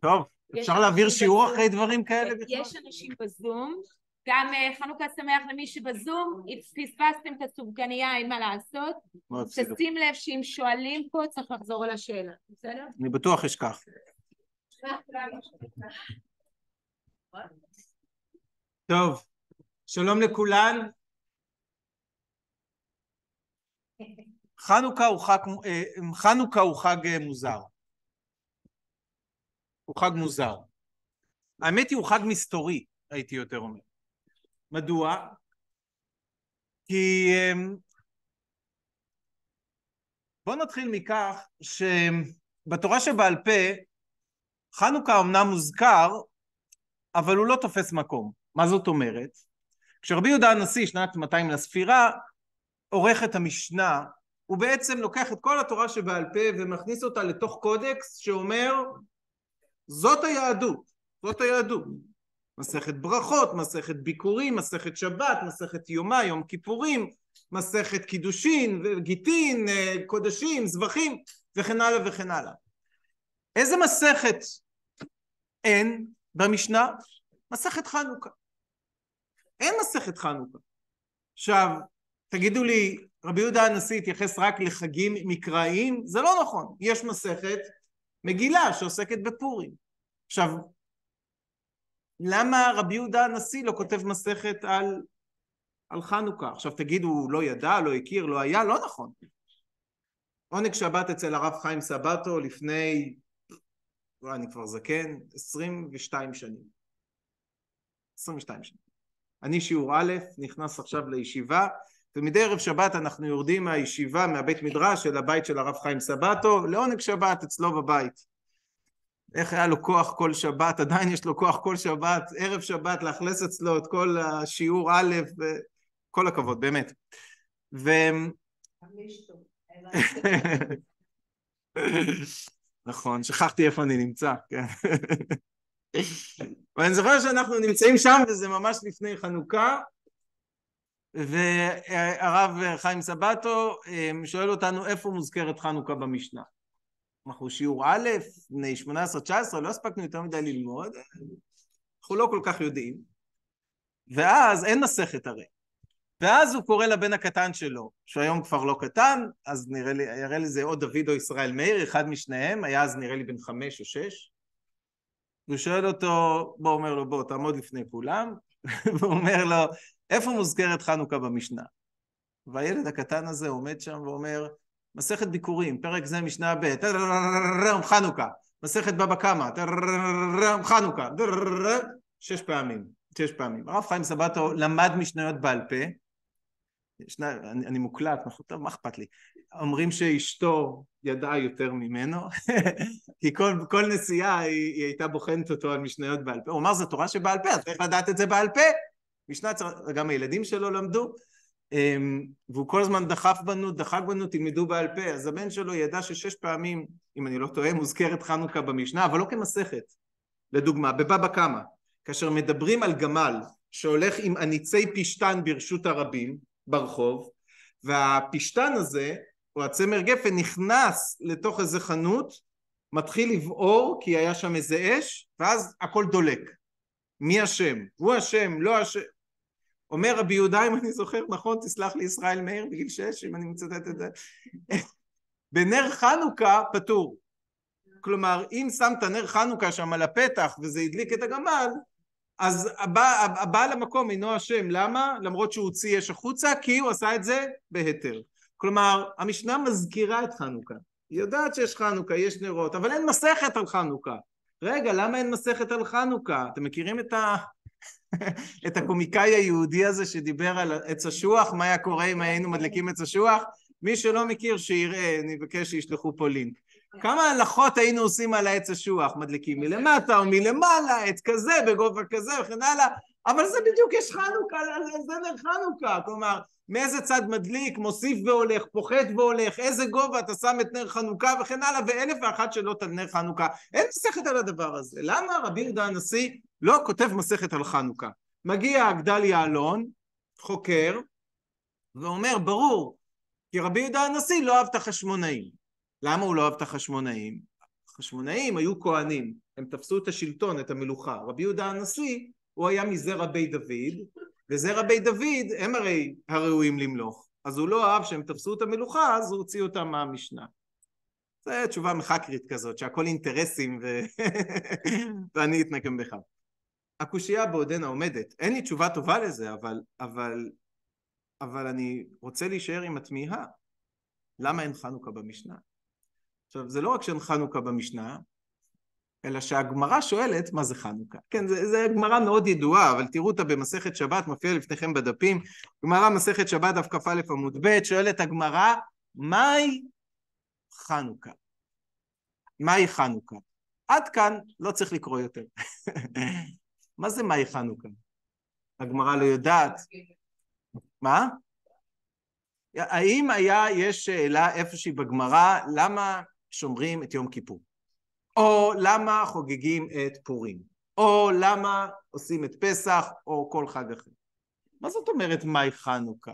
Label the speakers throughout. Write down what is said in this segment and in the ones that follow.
Speaker 1: טוב, אפשר להעביר שיעור אחרי דברים כאלה בכלל?
Speaker 2: יש אנשים בזום, גם אה, חנוכה שמח למי שבזום, אם פספסתם את הסופגניה אין מה לעשות. תשים לב שאם שואלים פה צריך לחזור על השאלה, בסדר?
Speaker 1: אני בטוח אשכח. טוב, שלום לכולן. חנוכה הוא חג, אה, חנוכה הוא חג אה, מוזר. הוא חג מוזר. האמת היא הוא חג מסתורי, הייתי יותר אומר. מדוע? כי אמ, בואו נתחיל מכך שבתורה שבעל פה חנוכה אמנם מוזכר אבל הוא לא תופס מקום. מה זאת אומרת? כשרבי יהודה הנשיא שנת 200 לספירה עורך את המשנה הוא בעצם לוקח את כל התורה שבעל פה ומכניס אותה לתוך קודקס שאומר זאת היהדות, זאת היהדות. מסכת ברכות, מסכת ביקורים, מסכת שבת, מסכת יומא, יום כיפורים, מסכת קידושין, גיטין, אה, קודשים, זבחים וכן הלאה וכן הלאה. איזה מסכת אין במשנה? מסכת חנוכה. אין מסכת חנוכה. עכשיו, תגידו לי, רבי יהודה הנשיא התייחס רק לחגים מקראיים? זה לא נכון. יש מסכת מגילה שעוסקת בפורים. עכשיו, למה רבי יהודה הנשיא לא כותב מסכת על, על חנוכה? עכשיו תגידו, הוא לא ידע, לא הכיר, לא היה? לא נכון. עונג שבת אצל הרב חיים סבטו לפני, לא, אני כבר זקן, 22 שנים. 22 שנים. אני שיעור א', נכנס עכשיו לישיבה, ומדי ערב שבת אנחנו יורדים מהישיבה, מהבית מדרש, אל הבית של הרב חיים סבטו, לעונג שבת אצלו בבית. איך היה לו כוח כל שבת, עדיין יש לו כוח כל שבת, ערב שבת לאכלס אצלו את כל השיעור א', כל הכבוד, באמת. ו... נכון, שכחתי איפה אני נמצא, כן. ואני זוכר שאנחנו נמצאים שם וזה ממש לפני חנוכה והרב חיים סבטו אה, שואל אותנו איפה מוזכרת חנוכה במשנה אנחנו שיעור א', בני 18-19, לא הספקנו יותר מדי ללמוד, אנחנו לא כל כך יודעים. ואז אין מסכת הרי. ואז הוא קורא לבן הקטן שלו, שהיום כבר לא קטן, אז נראה לי, יראה לי זה או דוד או ישראל מאיר, אחד משניהם, היה אז נראה לי בן חמש או שש. והוא שואל אותו, בוא אומר לו בוא תעמוד לפני כולם, והוא אומר לו איפה מוזכרת חנוכה במשנה? והילד הקטן הזה עומד שם ואומר מסכת ביקורים, פרק זה משנה ב', חנוכה, מסכת בבא קמא, חנוכה, שש פעמים, שש פעמים. הרב חיים סבתו למד משניות בעל פה, שני, אני, אני מוקלט, טוב, מה אכפת לי? אומרים שאשתו ידעה יותר ממנו, כי כל, כל נסיעה היא, היא הייתה בוחנת אותו על משניות בעל פה, הוא אמר זו תורה שבעל פה, אז צריך לדעת את זה בעל פה, משנה, גם הילדים שלו למדו, אמ, והוא כל הזמן דחף בנו, דחק בנו, תלמדו בעל פה, אז הבן שלו ידע ששש פעמים, אם אני לא טועה, מוזכרת חנוכה במשנה, אבל לא כמסכת. לדוגמה, בבבא קמא, כאשר מדברים על גמל שהולך עם עניצי פשתן ברשות הרבים ברחוב, והפשתן הזה, או הצמר גפן, נכנס לתוך איזה חנות, מתחיל לבעור כי היה שם איזה אש, ואז הכל דולק. מי אשם? הוא אשם, לא אשם, אומר רבי יהודה, אם אני זוכר נכון, תסלח לי ישראל מאיר בגיל שש, אם אני מצטט את זה, בנר חנוכה פטור. כלומר, אם שמת נר חנוכה שם על הפתח וזה הדליק את הגמל, אז הבע, הבעל המקום אינו אשם. למה? למרות שהוא הוציא אש החוצה, כי הוא עשה את זה בהיתר. כלומר, המשנה מזכירה את חנוכה. היא יודעת שיש חנוכה, יש נרות, אבל אין מסכת על חנוכה. רגע, למה אין מסכת על חנוכה? אתם מכירים את ה... את הקומיקאי היהודי הזה שדיבר על עץ אשוח, מה היה קורה אם היינו מדליקים עץ אשוח? מי שלא מכיר שיראה, אני מבקש שישלחו פה לינק. כמה הלכות היינו עושים על העץ אשוח? מדליקים מלמטה או מלמעלה, עץ כזה, בגובה כזה וכן הלאה, אבל זה בדיוק, יש חנוכה, זה נר חנוכה, כלומר, מאיזה צד מדליק, מוסיף והולך, פוחת והולך, איזה גובה אתה שם את נר חנוכה וכן הלאה, ואלף ואחת שאלות על נר חנוכה. אין מסכת על הדבר הזה. למה רבי יהודה הנשיא לא כותב מסכת על חנוכה? מגיע גדליה אלון, חוקר, ואומר, ברור, כי רבי יהודה הנשיא לא אהב את החשמונאים. למה הוא לא אהב את החשמונאים? החשמונאים היו כהנים, הם תפסו את השלטון, את המלוכה. רבי יהודה הנשיא, הוא היה מזרע בית דוד, וזרע בית דוד הם הרי הראויים למלוך. אז הוא לא אהב שהם תפסו את המלוכה, אז הוא הוציא אותם מהמשנה. זו תשובה מחקרית כזאת, שהכל אינטרסים ו... ואני אתנקם בך. הקושייה בעודנה עומדת. אין לי תשובה טובה לזה, אבל, אבל, אבל אני רוצה להישאר עם התמיהה. למה אין חנוכה במשנה? עכשיו, זה לא רק שאין חנוכה במשנה, אלא שהגמרא שואלת מה זה חנוכה. כן, זו גמרא מאוד ידועה, אבל תראו אותה במסכת שבת, מופיע לפניכם בדפים. גמרא מסכת שבת, דף כ"א עמוד ב', שואלת הגמרא, מהי חנוכה? מהי חנוכה? עד כאן לא צריך לקרוא יותר. מה זה מהי חנוכה? הגמרא לא יודעת. מה? האם היה, יש שאלה איפושהי בגמרא, למה שומרים את יום כיפור? או למה חוגגים את פורים? או למה עושים את פסח, או כל חג אחר? מה זאת אומרת מהי חנוכה?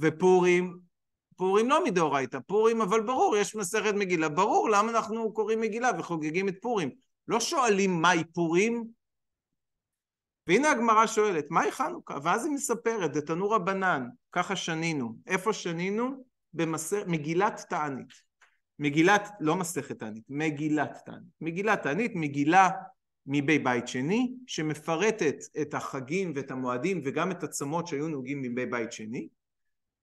Speaker 1: ופורים, פורים לא מדאורייתא, פורים אבל ברור, יש מסכת מגילה, ברור למה אנחנו קוראים מגילה וחוגגים את פורים. לא שואלים מהי פורים, והנה הגמרא שואלת, מהי חנוכה? ואז היא מספרת, דתנו רבנן, ככה שנינו. איפה שנינו? במגילת תענית. מגילת, לא מסכת תענית, מגילת תענית. מגילת תענית, מגילה מבי בית שני, שמפרטת את החגים ואת המועדים וגם את הצומות שהיו נהוגים מבי בית שני.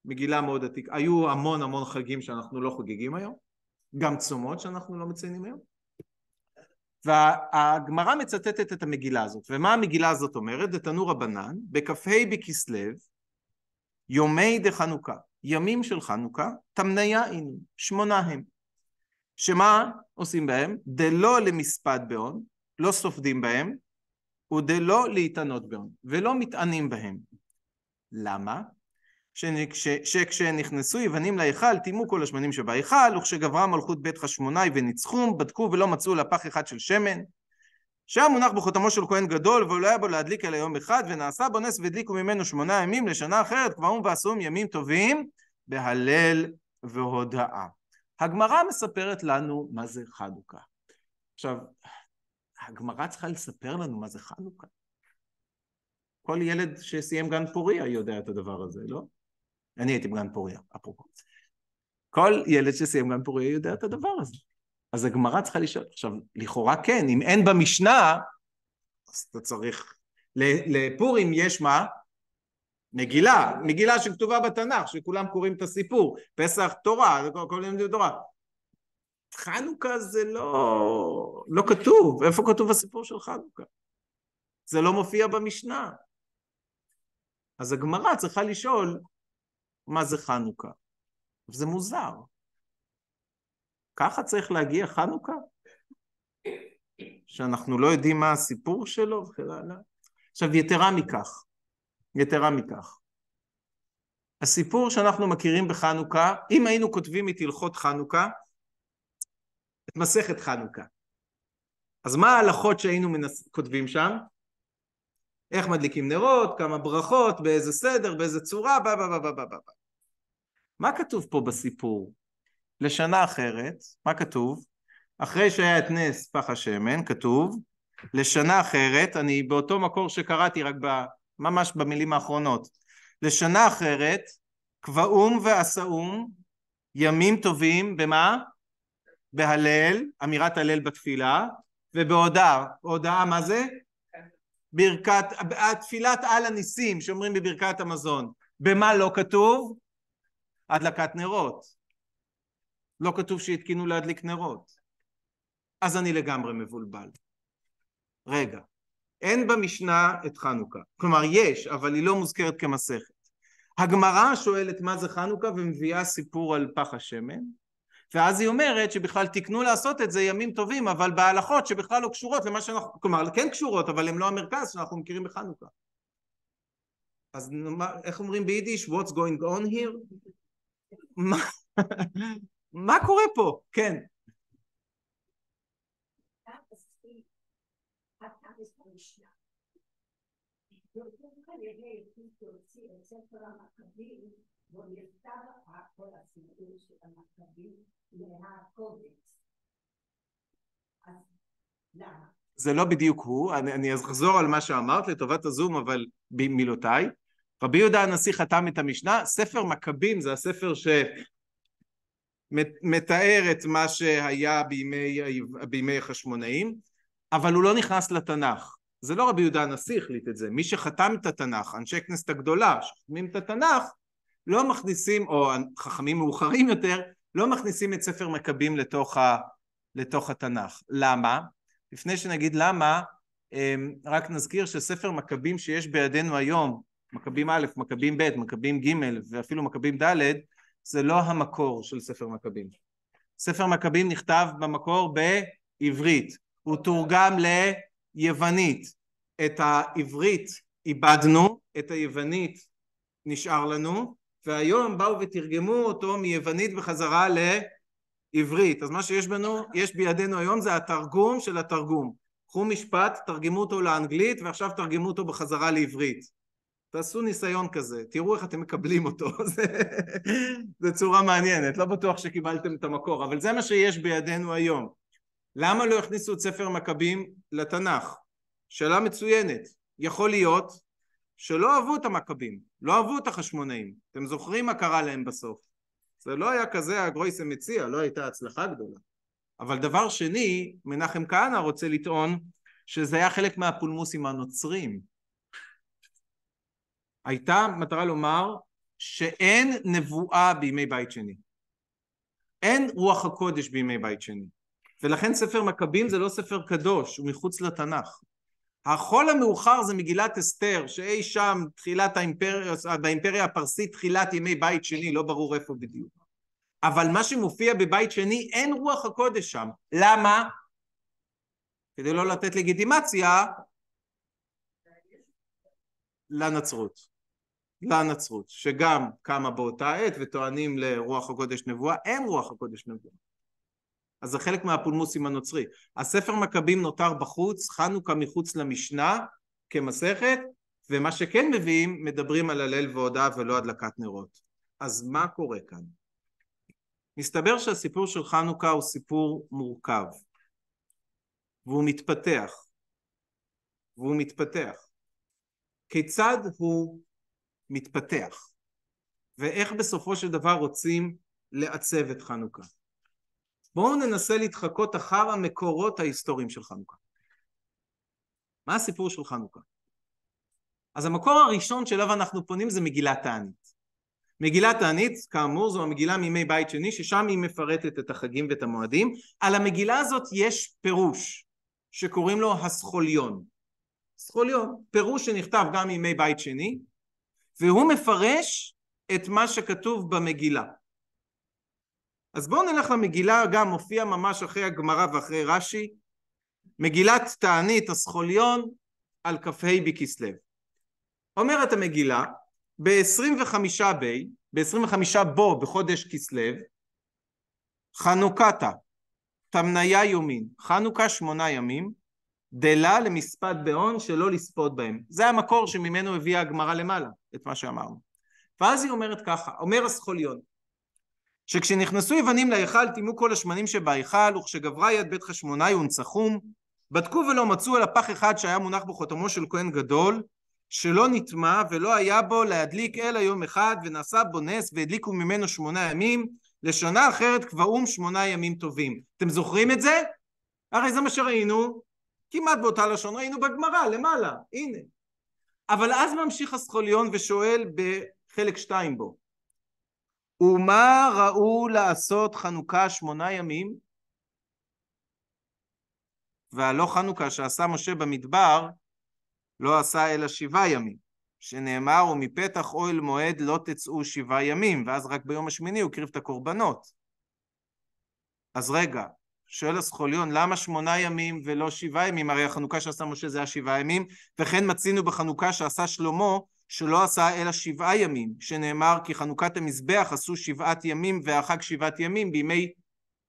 Speaker 1: מגילה מאוד עתיקה. היו המון המון חגים שאנחנו לא חוגגים היום, גם צומות שאנחנו לא מציינים היום. והגמרא מצטטת את המגילה הזאת, ומה המגילה הזאת אומרת? דתנו רבנן, בכ"ה בכסלו, יומי דחנוכה, ימים של חנוכה, תמניה אינו, שמונה הם. שמה עושים בהם? דלא למספד בהון, לא סופדים בהם, ודלא להתענות בהון, ולא מתענים בהם. למה? שכשנכנסו יוונים להיכל, טימאו כל השמנים שבהיכל, וכשגברה מלכות בית חשמונאי וניצחום, בדקו ולא מצאו לה פח אחד של שמן. שהיה מונח בחותמו של כהן גדול, ולא היה בו להדליק אלא יום אחד, ונעשה בו נס והדליקו ממנו שמונה ימים לשנה אחרת, קבעום ועשום ימים טובים, בהלל והודאה. הגמרא מספרת לנו מה זה חנוכה. עכשיו, הגמרא צריכה לספר לנו מה זה חנוכה. כל ילד שסיים גן פוריה יודע את הדבר הזה, לא? אני הייתי בגן פוריה, אפרופו. כל ילד שסיים גן פוריה יודע את הדבר הזה. אז הגמרא צריכה לשאול. עכשיו, לכאורה כן, אם אין במשנה, אז אתה צריך... לפורים יש מה? מגילה, מגילה שכתובה בתנ"ך, שכולם קוראים את הסיפור, פסח תורה, כל יום תורה. חנוכה זה לא, לא כתוב, איפה כתוב הסיפור של חנוכה? זה לא מופיע במשנה. אז הגמרא צריכה לשאול מה זה חנוכה. זה מוזר. ככה צריך להגיע חנוכה? שאנחנו לא יודעים מה הסיפור שלו וכן הלאה. עכשיו יתרה מכך, יתרה מכך, הסיפור שאנחנו מכירים בחנוכה, אם היינו כותבים את הלכות חנוכה, את מסכת חנוכה, אז מה ההלכות שהיינו מנס... כותבים שם? איך מדליקים נרות, כמה ברכות, באיזה סדר, באיזה צורה, בא בא בא בא בא בא. מה כתוב פה בסיפור? לשנה אחרת, מה כתוב? אחרי שהיה את נס פח השמן, כתוב, לשנה אחרת, אני באותו מקור שקראתי רק ממש במילים האחרונות, לשנה אחרת, קבעום ועשאום, ימים טובים, במה? בהלל, אמירת הלל בתפילה, ובהודעה, הודעה מה זה? ברכת, תפילת על הניסים שאומרים בברכת המזון, במה לא כתוב? הדלקת נרות. לא כתוב שהתקינו להדליק נרות. אז אני לגמרי מבולבל. רגע, אין במשנה את חנוכה. כלומר, יש, אבל היא לא מוזכרת כמסכת. הגמרא שואלת מה זה חנוכה ומביאה סיפור על פח השמן, ואז היא אומרת שבכלל תיקנו לעשות את זה ימים טובים, אבל בהלכות שבכלל לא קשורות למה שאנחנו, כלומר כן קשורות, אבל הן לא המרכז שאנחנו מכירים בחנוכה. אז איך אומרים ביידיש? What's going on here? מה קורה פה? כן.
Speaker 3: כנראה החליט להוציא את ספר המכבים, בו נכתב כל הסיפור של המכבים מהקודקס. אז למה?
Speaker 1: זה לא בדיוק הוא, אני, אני אחזור על מה שאמרת לטובת הזום, אבל במילותיי. רבי יהודה הנשיא חתם את המשנה, ספר מכבים זה הספר שמתאר את מה שהיה בימי, בימי החשמונאים, אבל הוא לא נכנס לתנ"ך. זה לא רבי יהודה הנשיא החליט את זה, מי שחתם את התנ"ך, אנשי כנסת הגדולה שחתמים את התנ"ך, לא מכניסים, או חכמים מאוחרים יותר, לא מכניסים את ספר מכבים לתוך, ה, לתוך התנ"ך. למה? לפני שנגיד למה, אמ, רק נזכיר שספר מכבים שיש בידינו היום, מכבים א', מכבים ב', מכבים ג' ואפילו מכבים ד', זה לא המקור של ספר מכבים. ספר מכבים נכתב במקור בעברית, הוא תורגם ליוונית. את העברית איבדנו, את היוונית נשאר לנו, והיום באו ותרגמו אותו מיוונית בחזרה לעברית. אז מה שיש בנו, יש בידינו היום זה התרגום של התרגום. קחו משפט, תרגמו אותו לאנגלית ועכשיו תרגמו אותו בחזרה לעברית. תעשו ניסיון כזה, תראו איך אתם מקבלים אותו, זה צורה מעניינת, לא בטוח שקיבלתם את המקור, אבל זה מה שיש בידינו היום. למה לא הכניסו את ספר מכבים לתנ"ך? שאלה מצוינת. יכול להיות שלא אהבו את המכבים, לא אהבו את החשמונאים. אתם זוכרים מה קרה להם בסוף. זה לא היה כזה הגרויסם מציע, לא הייתה הצלחה גדולה. אבל דבר שני, מנחם כהנא רוצה לטעון שזה היה חלק מהפולמוס עם הנוצרים. הייתה מטרה לומר שאין נבואה בימי בית שני. אין רוח הקודש בימי בית שני. ולכן ספר מכבים זה לא ספר קדוש, הוא מחוץ לתנ"ך. החול המאוחר זה מגילת אסתר, שאי שם תחילת האימפריה, באימפריה הפרסית תחילת ימי בית שני, לא ברור איפה בדיוק. אבל מה שמופיע בבית שני, אין רוח הקודש שם. למה? כדי לא לתת לגיטימציה לנצרות. לנצרות, שגם קמה באותה עת וטוענים לרוח הקודש נבואה, אין רוח הקודש נבואה. אז זה חלק מהפולמוסים הנוצרי. הספר מכבים נותר בחוץ, חנוכה מחוץ למשנה כמסכת, ומה שכן מביאים, מדברים על הלל והודאה ולא הדלקת נרות. אז מה קורה כאן? מסתבר שהסיפור של חנוכה הוא סיפור מורכב, והוא מתפתח, והוא מתפתח. כיצד הוא מתפתח, ואיך בסופו של דבר רוצים לעצב את חנוכה. בואו ננסה להתחקות אחר המקורות ההיסטוריים של חנוכה. מה הסיפור של חנוכה? אז המקור הראשון שאליו אנחנו פונים זה מגילת תענית. מגילת תענית, כאמור, זו המגילה מימי בית שני, ששם היא מפרטת את החגים ואת המועדים. על המגילה הזאת יש פירוש, שקוראים לו הסחוליון. סחוליון, פירוש שנכתב גם מימי בית שני, והוא מפרש את מה שכתוב במגילה. אז בואו נלך למגילה, גם מופיע ממש אחרי הגמרא ואחרי רש"י, מגילת תענית הסחוליון על כ"ה בכסלו. אומרת המגילה, ב-25 בי, ב-25 בו בחודש כסלו, חנוכתה, תמניה יומין, חנוכה שמונה ימים, דלה למספד בהון שלא לספוד בהם. זה המקור שממנו הביאה הגמרא למעלה, את מה שאמרנו. ואז היא אומרת ככה, אומר הסחוליון, שכשנכנסו יוונים להיכל טימאו כל השמנים שבהיכל וכשגברה יד בית חשמונאי ונצחום בדקו ולא מצאו אלא פח אחד שהיה מונח בחותמו של כהן גדול שלא נטמע ולא היה בו להדליק אלא יום אחד ונעשה בו נס והדליקו ממנו שמונה ימים לשנה אחרת קבעום שמונה ימים טובים. אתם זוכרים את זה? הרי זה מה שראינו כמעט באותה לשון ראינו בגמרא למעלה הנה אבל אז ממשיך הסחוליון ושואל בחלק שתיים בו ומה ראו לעשות חנוכה שמונה ימים? והלא חנוכה שעשה משה במדבר לא עשה אלא שבעה ימים, שנאמר ומפתח אוהל מועד לא תצאו שבעה ימים, ואז רק ביום השמיני הוא הקריב את הקורבנות. אז רגע, שואל הסחוליון, למה שמונה ימים ולא שבעה ימים? הרי החנוכה שעשה משה זה היה שבעה ימים, וכן מצינו בחנוכה שעשה שלמה שלא עשה אלא שבעה ימים, שנאמר כי חנוכת המזבח עשו שבעת ימים והחג שבעת ימים בימי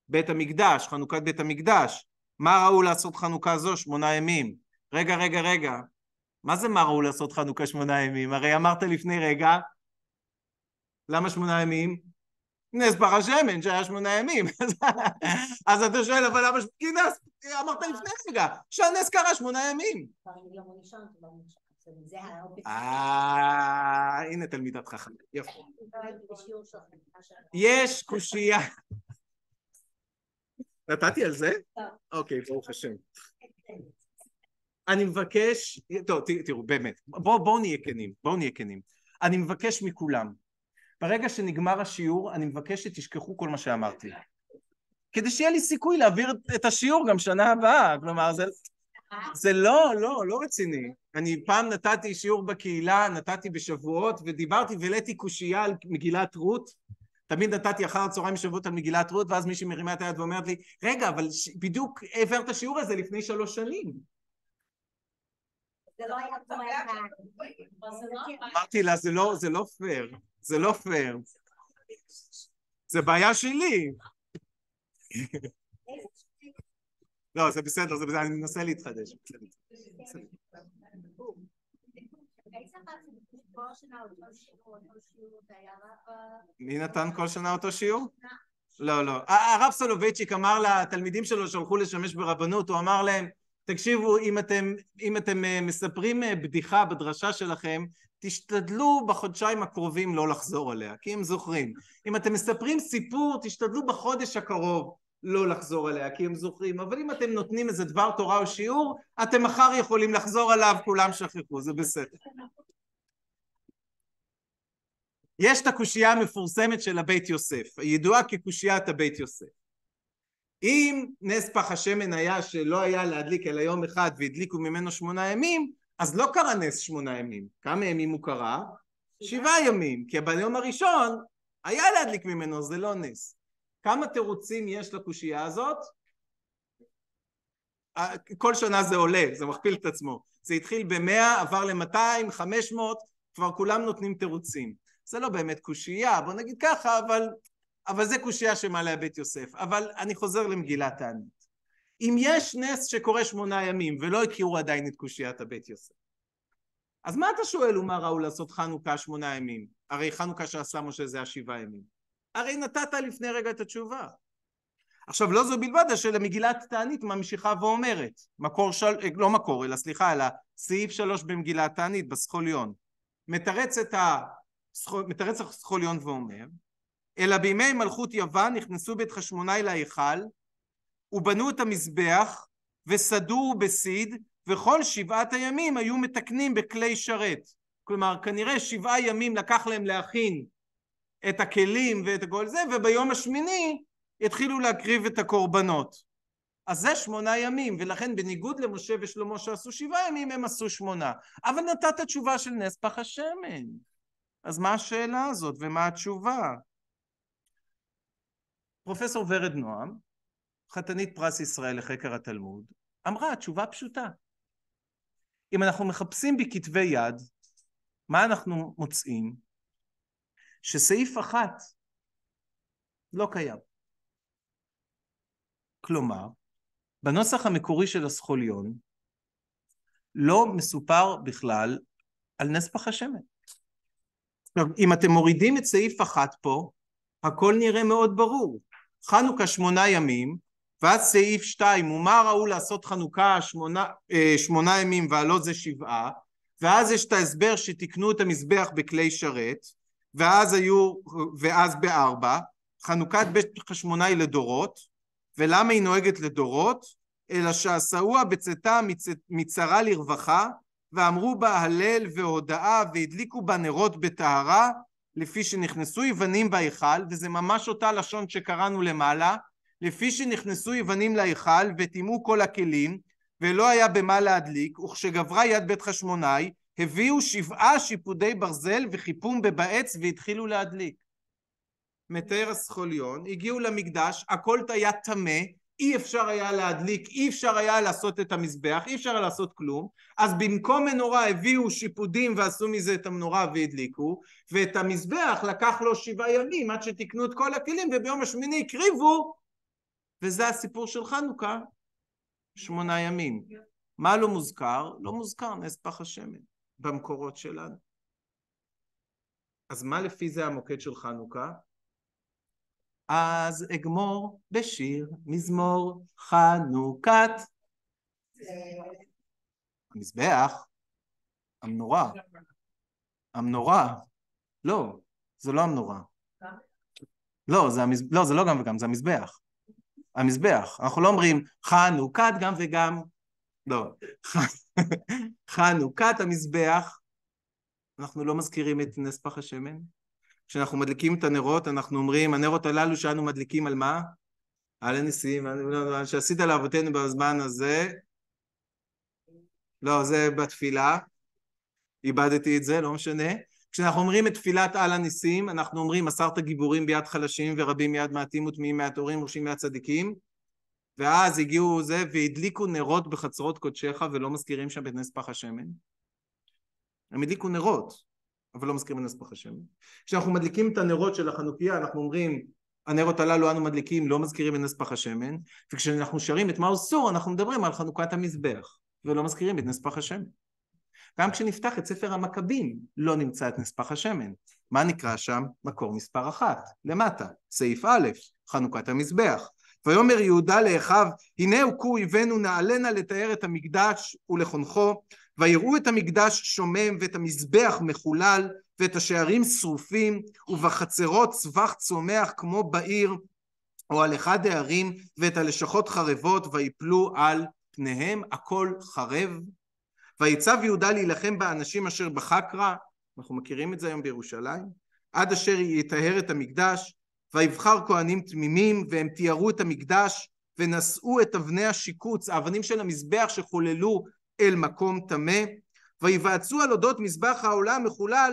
Speaker 1: בית המקדש, חנוכת בית המקדש. מה ראו לעשות חנוכה זו? שמונה ימים. רגע, רגע, רגע. מה זה מה ראו לעשות חנוכה שמונה ימים? הרי אמרת לפני רגע, למה שמונה ימים? נס פח השמן שהיה שמונה ימים. אז אתה שואל, אבל למה... כי נס, אמרת לפני רגע, שהנס קרה שמונה ימים. אה, הנה תלמידת חכם, יפה. יש קושייה. נתתי על זה? אוקיי, ברוך השם. אני מבקש, טוב, תראו, באמת, בואו בוא נהיה כנים, בואו נהיה כנים. אני מבקש מכולם, ברגע שנגמר השיעור, אני מבקש שתשכחו כל מה שאמרתי. כדי שיהיה לי סיכוי להעביר את השיעור גם שנה הבאה, כלומר, זה, זה לא, לא, לא רציני. אני פעם נתתי שיעור בקהילה, נתתי בשבועות, ודיברתי והעליתי קושייה על מגילת רות. תמיד נתתי אחר הצהריים שבועות על מגילת רות, ואז מישהי מרימה את היד ואומרת לי, רגע, אבל ש... בדיוק העברת שיעור הזה לפני שלוש שנים.
Speaker 3: לא היה...
Speaker 1: אמרתי לה, זה לא, זה לא פייר, זה לא פייר. זה בעיה שלי. לא, זה בסדר, זה בסדר, אני מנסה להתחדש. מי נתן כל שנה אותו שיעור? לא, לא. ה- הרב סולובייצ'יק אמר לתלמידים שלו שהלכו לשמש ברבנות, הוא אמר להם, תקשיבו, אם אתם, אם אתם אה, מספרים אה, בדיחה בדרשה שלכם, תשתדלו בחודשיים הקרובים לא לחזור עליה, כי הם זוכרים. אם אתם מספרים סיפור, תשתדלו בחודש הקרוב לא לחזור עליה, כי הם זוכרים. אבל אם אתם נותנים איזה דבר תורה או שיעור, אתם מחר יכולים לחזור עליו, כולם שכחו, זה בסדר. יש את הקושייה המפורסמת של הבית יוסף, הידועה כקושיית הבית יוסף. אם נס פח השמן היה שלא היה להדליק אלא יום אחד והדליקו ממנו שמונה ימים, אז לא קרה נס שמונה ימים. כמה ימים הוא קרה? שבעה ימים, כי ביום הראשון היה להדליק ממנו, זה לא נס. כמה תירוצים יש לקושייה הזאת? אה, כל שנה זה עולה, זה מכפיל את עצמו. זה התחיל במאה, עבר למאתיים, חמש מאות, כבר כולם נותנים תירוצים. זה לא באמת קושייה, בוא נגיד ככה, אבל, אבל זה קושייה שמעלה בית יוסף. אבל אני חוזר למגילת הענית. אם יש נס שקורה שמונה ימים ולא הכירו עדיין את קושיית הבית יוסף, אז מה אתה שואל ומה ראו לעשות חנוכה שמונה ימים? הרי חנוכה שעשה משה זה השבעה ימים. הרי נתת לפני רגע את התשובה. עכשיו לא זו בלבד, אשר מגילת תענית ממשיכה ואומרת, מקור של... לא מקור, אלא סליחה, אלא סעיף שלוש במגילת תענית, בסכוליון. מתרץ את ה... מתרץ הסכוליון ואומר, אלא בימי מלכות יוון נכנסו בית חשמונאי להיכל ובנו את המזבח וסדור בסיד וכל שבעת הימים היו מתקנים בכלי שרת. כלומר כנראה שבעה ימים לקח להם להכין את הכלים ואת כל זה וביום השמיני התחילו להקריב את הקורבנות. אז זה שמונה ימים ולכן בניגוד למשה ושלמה שעשו שבעה ימים הם עשו שמונה. אבל נתת תשובה של נס פח השמן. אז מה השאלה הזאת ומה התשובה? פרופסור ורד נועם, חתנית פרס ישראל לחקר התלמוד, אמרה תשובה פשוטה. אם אנחנו מחפשים בכתבי יד, מה אנחנו מוצאים? שסעיף אחת לא קיים. כלומר, בנוסח המקורי של הסכוליון לא מסופר בכלל על נס פח השמן. אם אתם מורידים את סעיף אחת פה, הכל נראה מאוד ברור. חנוכה שמונה ימים, ואז סעיף שתיים, ומה ראו לעשות חנוכה שמונה, אה, שמונה ימים והלא זה שבעה, ואז יש את ההסבר שתיקנו את המזבח בכלי שרת, ואז היו, ואז בארבע, חנוכת בית חשמונה היא לדורות, ולמה היא נוהגת לדורות? אלא שעשאוה בצאתה מצ- מצרה לרווחה, ואמרו בה הלל והודאה והדליקו בה נרות בטהרה לפי שנכנסו יוונים בהיכל וזה ממש אותה לשון שקראנו למעלה לפי שנכנסו יוונים להיכל וטימאו כל הכלים ולא היה במה להדליק וכשגברה יד בית חשמונאי הביאו שבעה שיפודי ברזל וחיפום בבעץ והתחילו להדליק. מתאר הסכוליון הגיעו למקדש הכל היה טמא אי אפשר היה להדליק, אי אפשר היה לעשות את המזבח, אי אפשר היה לעשות כלום, אז במקום מנורה הביאו שיפודים ועשו מזה את המנורה והדליקו, ואת המזבח לקח לו שבעה ימים עד שתיקנו את כל הכלים, וביום השמיני הקריבו, וזה הסיפור של חנוכה, שמונה ימים. מה לא מוזכר? לא מוזכר נס פח השמן במקורות שלנו. אז מה לפי זה המוקד של חנוכה? אז אגמור בשיר מזמור חנוכת המזבח, המנורה, המנורה, לא, זה לא המנורה. לא, זה, המז... לא, זה לא גם וגם, זה המזבח. המזבח. אנחנו לא אומרים חנוכת גם וגם, לא. חנוכת המזבח, אנחנו לא מזכירים את נס פח השמן. כשאנחנו מדליקים את הנרות, אנחנו אומרים, הנרות הללו שאנו מדליקים על מה? על הניסים, שעשית לאבותינו בזמן הזה. לא, זה בתפילה. איבדתי את זה, לא משנה. כשאנחנו אומרים את תפילת על הניסים, אנחנו אומרים מסרת גיבורים ביד חלשים ורבים מיד מעטים וטמאים מעט הורים וראשים מיד צדיקים ואז הגיעו זה והדליקו נרות בחצרות קודשך ולא מזכירים שם את נס פח השמן. הם הדליקו נרות, אבל לא מזכירים את נס פח השמן. כשאנחנו מדליקים את הנרות של החנוכיה, אנחנו אומרים הנרות הללו אנו מדליקים, לא מזכירים את נס פח השמן, וכשאנחנו שרים את מהו סור, אנחנו מדברים על חנוכת המזבח, ולא מזכירים את נס פח השמן. גם כשנפתח את ספר המכבים לא נמצא את נספח השמן. מה נקרא שם? מקור מספר אחת, למטה, סעיף א', חנוכת המזבח. ויאמר יהודה לאחיו, הנה הוכו אויבינו נעלנה לתאר את המקדש ולחונכו, ויראו את המקדש שומם ואת המזבח מחולל, ואת השערים שרופים, ובחצרות צווח צומח כמו בעיר, או על אחד הערים, ואת הלשכות חרבות, ויפלו על פניהם, הכל חרב. ויצב יהודה להילחם באנשים אשר בחקרא, אנחנו מכירים את זה היום בירושלים, עד אשר יטהר את המקדש, ויבחר כהנים תמימים, והם תיארו את המקדש, ונשאו את אבני השיקוץ, האבנים של המזבח שחוללו אל מקום טמא, ויבעצו על אודות מזבח העולה המחולל,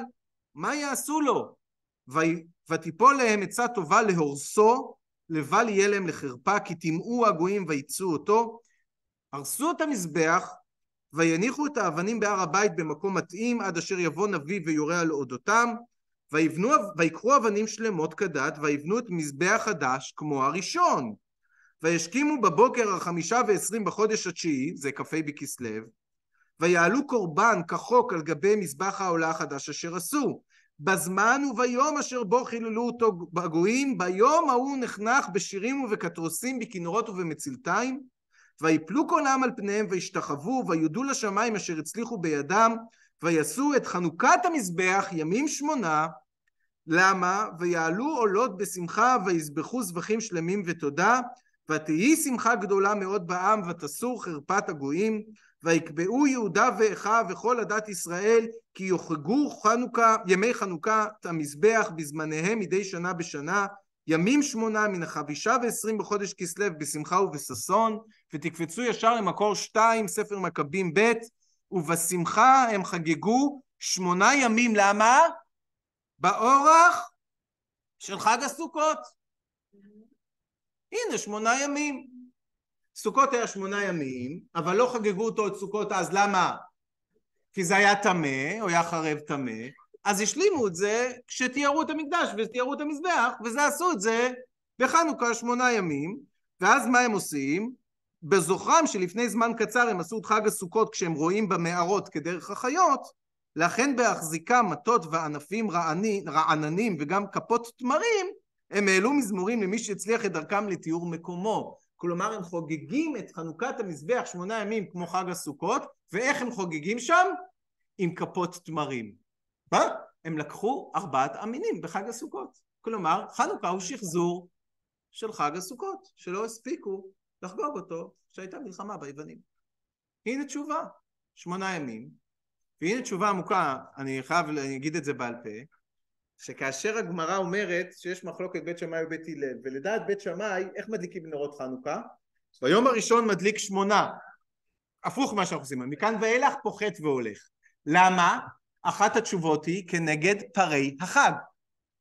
Speaker 1: מה יעשו לו? ותיפול להם עצה טובה להורסו, לבל יהיה להם לחרפה, כי טימאו הגויים ויצאו אותו. הרסו את המזבח, ויניחו את האבנים בהר הבית במקום מתאים עד אשר יבוא נביא ויורה על אודותם ויבנו, ויקחו אבנים שלמות כדת ויבנו את מזבח חדש כמו הראשון. וישכימו בבוקר החמישה ועשרים בחודש התשיעי זה כ"ה בכסלו ויעלו קורבן כחוק על גבי מזבח העולה החדש אשר עשו. בזמן וביום אשר בו חיללו אותו בגויים ביום ההוא נחנך בשירים ובקטרוסים בכינורות ובמצלתיים ויפלו כל העם על פניהם וישתחוו ויודו לשמיים אשר הצליחו בידם ויעשו את חנוכת המזבח ימים שמונה למה? ויעלו עולות בשמחה ויזבחו זבחים שלמים ותודה ותהי שמחה גדולה מאוד בעם ותסור חרפת הגויים ויקבעו יהודה ואחיו וכל עדת ישראל כי יוחגו חנוכה, ימי חנוכת המזבח בזמניהם מדי שנה בשנה ימים שמונה מן החמישה ועשרים בחודש כסלו בשמחה ובששון ותקפצו ישר למקור שתיים ספר מכבים ב' ובשמחה הם חגגו שמונה ימים למה? באורח של חג הסוכות הנה שמונה ימים סוכות היה שמונה ימים אבל לא חגגו אותו את סוכות אז למה? כי זה היה טמא או היה חרב טמא אז השלימו את זה כשתיארו את המקדש ותיארו את המזבח וזה עשו את זה בחנוכה שמונה ימים ואז מה הם עושים? בזוכרם שלפני זמן קצר הם עשו את חג הסוכות כשהם רואים במערות כדרך החיות לכן בהחזיקה מטות וענפים רעני, רעננים וגם כפות תמרים הם העלו מזמורים למי שהצליח את דרכם לתיאור מקומו כלומר הם חוגגים את חנוכת המזבח שמונה ימים כמו חג הסוכות ואיך הם חוגגים שם? עם כפות תמרים מה? הם לקחו ארבעת המינים בחג הסוכות. כלומר, חנוכה הוא שחזור של חג הסוכות, שלא הספיקו לחגוג אותו כשהייתה מלחמה ביוונים. הנה תשובה, שמונה ימים, והנה תשובה עמוקה, אני חייב, אגיד את זה בעל פה, שכאשר הגמרא אומרת שיש מחלוקת בית שמאי ובית הלל, ולדעת בית שמאי, איך מדליקים נרות חנוכה? ביום הראשון מדליק שמונה, הפוך מה שאנחנו עושים, מכאן ואילך פוחת והולך. למה? אחת התשובות היא כנגד פרי החג.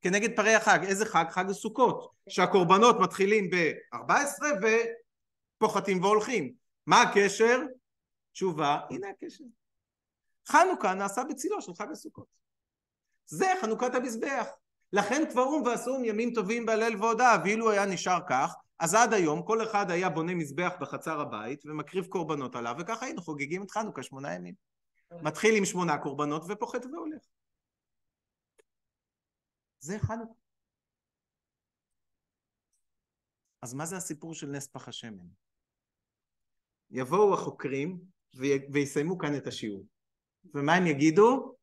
Speaker 1: כנגד פרי החג. איזה חג? חג הסוכות. שהקורבנות מתחילים ב-14 ופוחתים והולכים. מה הקשר? תשובה, הנה הקשר. חנוכה נעשה בצילו של חג הסוכות. זה חנוכת המזבח. לכן כבר אום ועשום ימים טובים בהלל והודאה, ואילו היה נשאר כך, אז עד היום כל אחד היה בונה מזבח בחצר הבית ומקריב קורבנות עליו, וככה היינו חוגגים את חנוכה שמונה ימים. מתחיל עם שמונה קורבנות ופוחת והולך. זה חנוכה. אז מה זה הסיפור של נס פח השמן? יבואו החוקרים ויסיימו כאן את השיעור. ומה הם יגידו?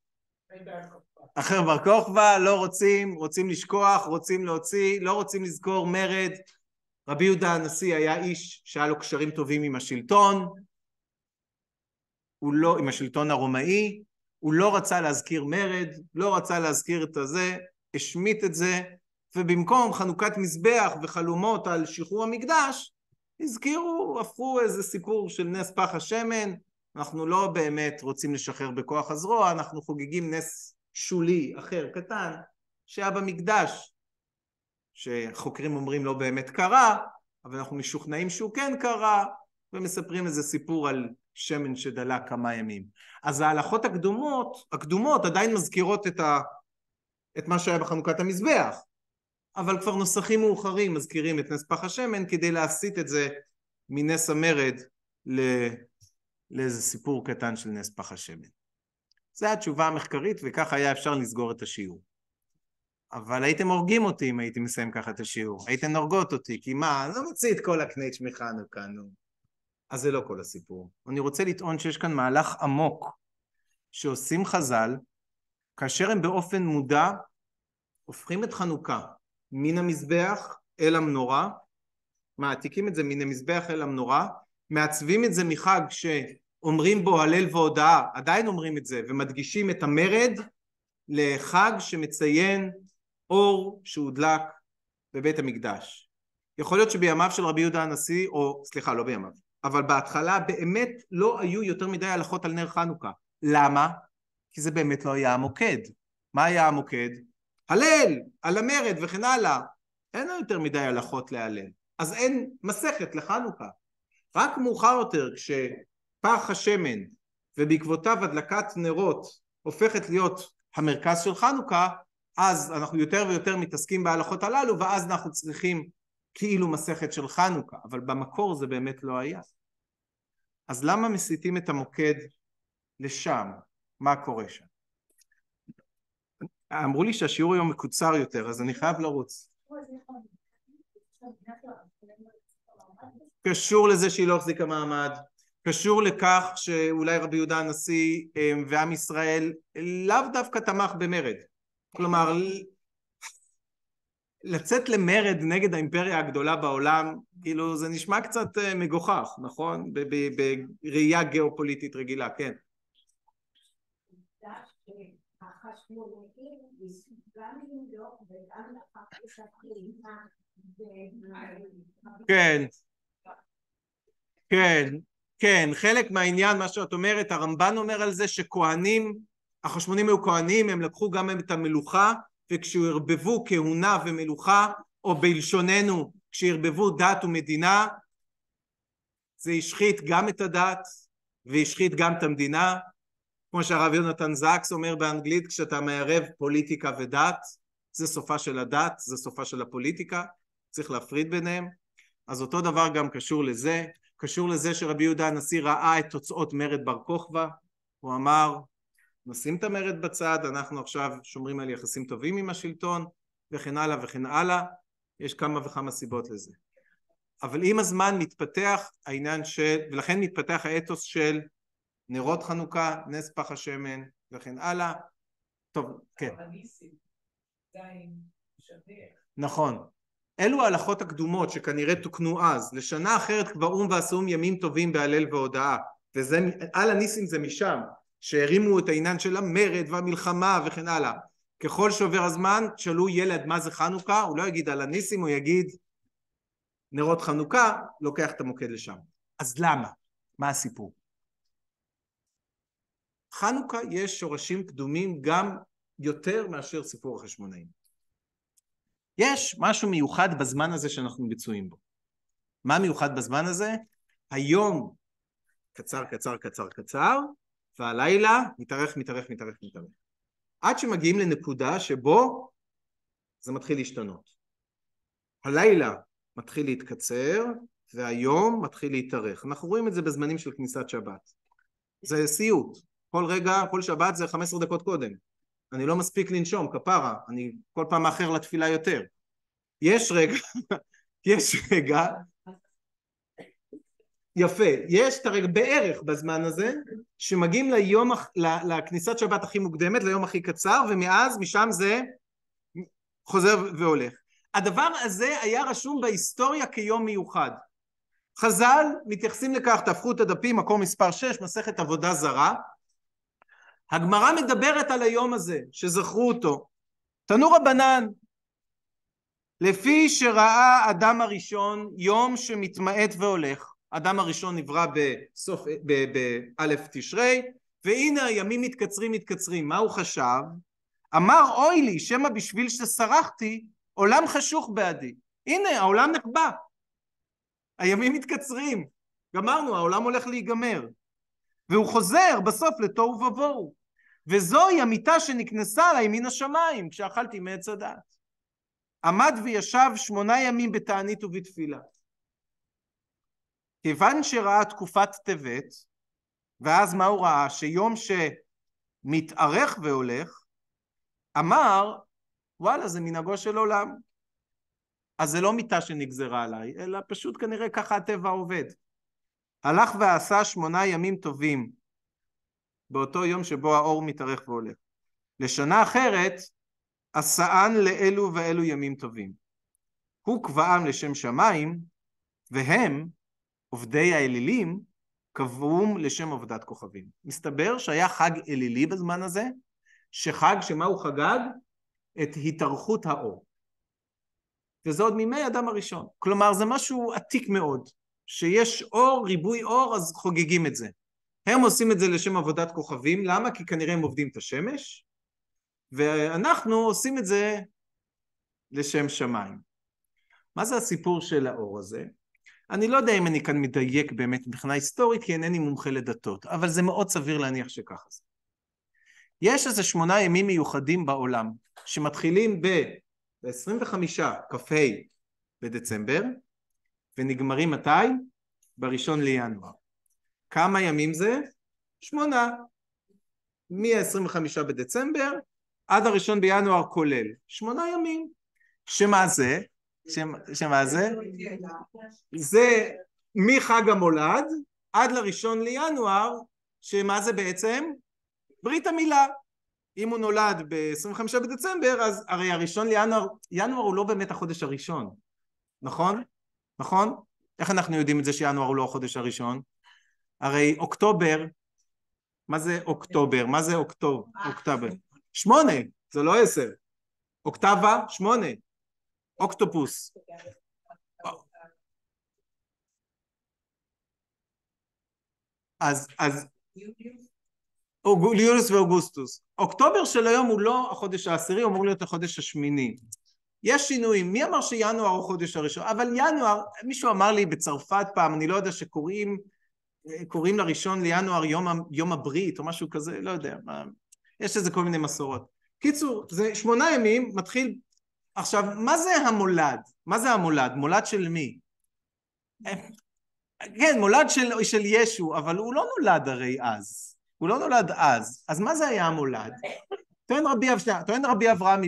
Speaker 1: אחר בר כוכבא, לא רוצים, רוצים לשכוח, רוצים להוציא, לא רוצים לזכור מרד. רבי יהודה הנשיא היה איש שהיה לו קשרים טובים עם השלטון, הוא לא, עם השלטון הרומאי, הוא לא רצה להזכיר מרד, לא רצה להזכיר את הזה, השמיט את זה, ובמקום חנוכת מזבח וחלומות על שחרור המקדש, הזכירו, הפכו איזה סיפור של נס פח השמן, אנחנו לא באמת רוצים לשחרר בכוח הזרוע, אנחנו חוגגים נס שולי אחר, קטן, שהיה במקדש, שחוקרים אומרים לא באמת קרה, אבל אנחנו משוכנעים שהוא כן קרה, ומספרים איזה סיפור על שמן שדלה כמה ימים. אז ההלכות הקדומות, הקדומות עדיין מזכירות את, ה, את מה שהיה בחנוכת המזבח, אבל כבר נוסחים מאוחרים מזכירים את נס פח השמן כדי להסיט את זה מנס המרד. לאיזה סיפור קטן של נס פח השמן. זו התשובה המחקרית וככה היה אפשר לסגור את השיעור. אבל הייתם הורגים אותי אם הייתי מסיים ככה את השיעור. הייתם הורגות אותי, כי מה, אני לא מוציא את כל הקנייץ' מחנוכה, נו. אז זה לא כל הסיפור. אני רוצה לטעון שיש כאן מהלך עמוק שעושים חז"ל כאשר הם באופן מודע הופכים את חנוכה מן המזבח אל המנורה, מעתיקים את זה מן המזבח אל המנורה, מעצבים את זה מחג שאומרים בו הלל והודאה, עדיין אומרים את זה, ומדגישים את המרד לחג שמציין אור שהודלק בבית המקדש. יכול להיות שבימיו של רבי יהודה הנשיא, או סליחה, לא בימיו, אבל בהתחלה באמת לא היו יותר מדי הלכות על נר חנוכה. למה? כי זה באמת לא היה המוקד. מה היה המוקד? הלל, על המרד וכן הלאה. אין יותר מדי הלכות להלל. אז אין מסכת לחנוכה. רק מאוחר יותר כשפח השמן ובעקבותיו הדלקת נרות הופכת להיות המרכז של חנוכה, אז אנחנו יותר ויותר מתעסקים בהלכות הללו ואז אנחנו צריכים כאילו מסכת של חנוכה, אבל במקור זה באמת לא היה. אז למה מסיטים את המוקד לשם? מה קורה שם? אמרו לי שהשיעור היום מקוצר יותר, אז אני חייב לרוץ. קשור לזה שהיא לא החזיקה מעמד, קשור לכך שאולי רבי יהודה הנשיא אה, ועם ישראל לאו דווקא תמך במרד. כלומר, לצאת למרד נגד האימפריה הגדולה בעולם, כאילו זה נשמע קצת אה, מגוחך, נכון? בראייה גיאופוליטית רגילה, כן. כן, כן, כן, חלק מהעניין, מה שאת אומרת, הרמב"ן אומר על זה שכהנים, החשמונים היו כהנים, הם לקחו גם את המלוכה, וכשערבבו כהונה ומלוכה, או בלשוננו, כשערבבו דת ומדינה, זה השחית גם את הדת, והשחית גם את המדינה, כמו שהרב יונתן זקס אומר באנגלית, כשאתה מערב פוליטיקה ודת, זה סופה של הדת, זה סופה של הפוליטיקה, צריך להפריד ביניהם. אז אותו דבר גם קשור לזה, קשור לזה שרבי יהודה הנשיא ראה את תוצאות מרד בר כוכבא, הוא אמר נשים את המרד בצד, אנחנו עכשיו שומרים על יחסים טובים עם השלטון וכן הלאה וכן הלאה, יש כמה וכמה סיבות לזה. אבל עם הזמן מתפתח העניין של, ולכן מתפתח האתוס של נרות חנוכה, נס פח השמן וכן הלאה. טוב, כן. נכון. אלו ההלכות הקדומות שכנראה תוקנו אז, לשנה אחרת כבר אום ועשום ימים טובים בהלל והודאה, וזה, על הניסים זה משם, שהרימו את העניין של המרד והמלחמה וכן הלאה. ככל שעובר הזמן, תשאלו ילד מה זה חנוכה, הוא לא יגיד על הניסים, הוא יגיד נרות חנוכה, לוקח את המוקד לשם. אז למה? מה הסיפור? חנוכה יש שורשים קדומים גם יותר מאשר סיפור החשמונאים. יש משהו מיוחד בזמן הזה שאנחנו מצויים בו. מה מיוחד בזמן הזה? היום קצר קצר קצר קצר והלילה מתארך מתארך מתארך מתארך עד שמגיעים לנקודה שבו זה מתחיל להשתנות. הלילה מתחיל להתקצר, והיום מתחיל להתארך. אנחנו רואים את זה בזמנים של כניסת שבת. זה סיוט. כל רגע, כל שבת זה 15 דקות קודם. אני לא מספיק לנשום, כפרה, אני כל פעם מאחר לתפילה יותר. יש רגע, יש רגע, יפה, יש את הרגע בערך בזמן הזה, שמגיעים ליום, לכניסת שבת הכי מוקדמת, ליום הכי קצר, ומאז, משם זה חוזר והולך. הדבר הזה היה רשום בהיסטוריה כיום מיוחד. חז"ל מתייחסים לכך, תהפכו את הדפים, מקור מספר 6, מסכת עבודה זרה. הגמרא מדברת על היום הזה, שזכרו אותו. תנו רבנן, לפי שראה אדם הראשון יום שמתמעט והולך, אדם הראשון נברא בסוף, באלף תשרי, והנה הימים מתקצרים מתקצרים, מה הוא חשב? אמר אוי לי, שמא בשביל שסרחתי, עולם חשוך בעדי. הנה, העולם נחבא. הימים מתקצרים. גמרנו, העולם הולך להיגמר. והוא חוזר בסוף לתוהו ובוהו. וזוהי המיטה שנכנסה עליי מן השמיים, כשאכלתי מעץ הדעת. עמד וישב שמונה ימים בתענית ובתפילה. כיוון שראה תקופת טבת, ואז מה הוא ראה? שיום שמתארך והולך, אמר, וואלה, זה מנהגו של עולם. אז זה לא מיטה שנגזרה עליי, אלא פשוט כנראה ככה הטבע עובד. הלך ועשה שמונה ימים טובים, באותו יום שבו האור מתארך והולך. לשנה אחרת, עשאן לאלו ואלו ימים טובים. הוא קבעם לשם שמיים, והם, עובדי האלילים, קבעום לשם עבודת כוכבים. מסתבר שהיה חג אלילי בזמן הזה, שחג, שמה הוא חגג? את התארכות האור. וזה עוד מימי אדם הראשון. כלומר, זה משהו עתיק מאוד. שיש אור, ריבוי אור, אז חוגגים את זה. הם עושים את זה לשם עבודת כוכבים, למה? כי כנראה הם עובדים את השמש, ואנחנו עושים את זה לשם שמיים. מה זה הסיפור של האור הזה? אני לא יודע אם אני כאן מדייק באמת מבחינה היסטורית, כי אינני מומחה לדתות, אבל זה מאוד סביר להניח שככה זה. יש איזה שמונה ימים מיוחדים בעולם, שמתחילים ב-25 כ"ה בדצמבר, ונגמרים מתי? בראשון לינואר. כמה ימים זה? שמונה. מ-25 בדצמבר עד הראשון בינואר כולל. שמונה ימים. שמה זה? שמה, זה? זה מחג המולד עד לראשון לינואר, שמה זה בעצם? ברית המילה. אם הוא נולד ב-25 בדצמבר, אז הרי הראשון לינואר, ינואר הוא לא באמת החודש הראשון, נכון? נכון? איך אנחנו יודעים את זה שינואר הוא לא החודש הראשון? הרי אוקטובר, מה זה אוקטובר? מה זה אוקטוב? אוקטובר? שמונה, זה לא עשר. אוקטבה, שמונה. אוקטופוס. אז, אז, יוליוס ואוגוסטוס. אוקטובר של היום הוא לא החודש העשירי, הוא אמור להיות החודש השמיני. יש שינויים, מי אמר שינואר הוא החודש הראשון? אבל ינואר, מישהו אמר לי בצרפת פעם, אני לא יודע שקוראים קוראים לראשון לינואר יום, יום הברית או משהו כזה, לא יודע, מה, יש לזה כל מיני מסורות. קיצור, זה שמונה ימים, מתחיל... עכשיו, מה זה המולד? מה זה המולד? מולד של מי? כן, מולד של, של ישו, אבל הוא לא נולד הרי אז. הוא לא נולד אז. אז מה זה היה המולד? טוען רבי, טוען רבי אברהם